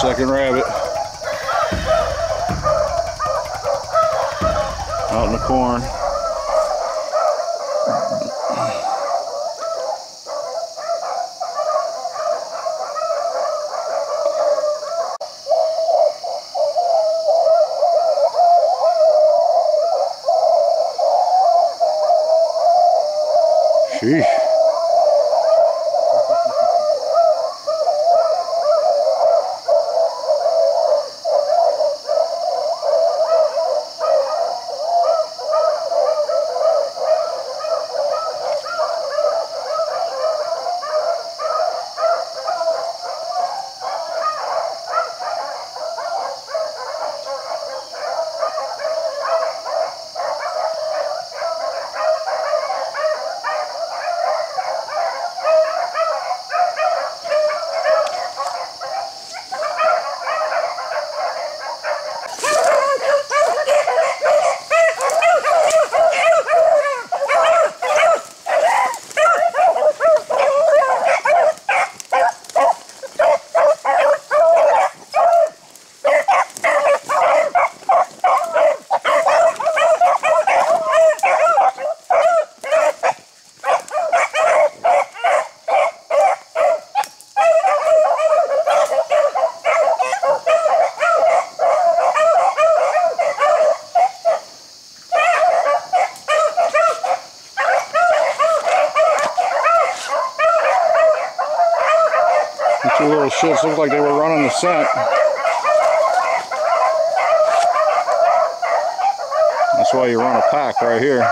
second rabbit. Out in the corn. Sheesh. These two little shits look like they were running the scent. That's why you run a pack right here.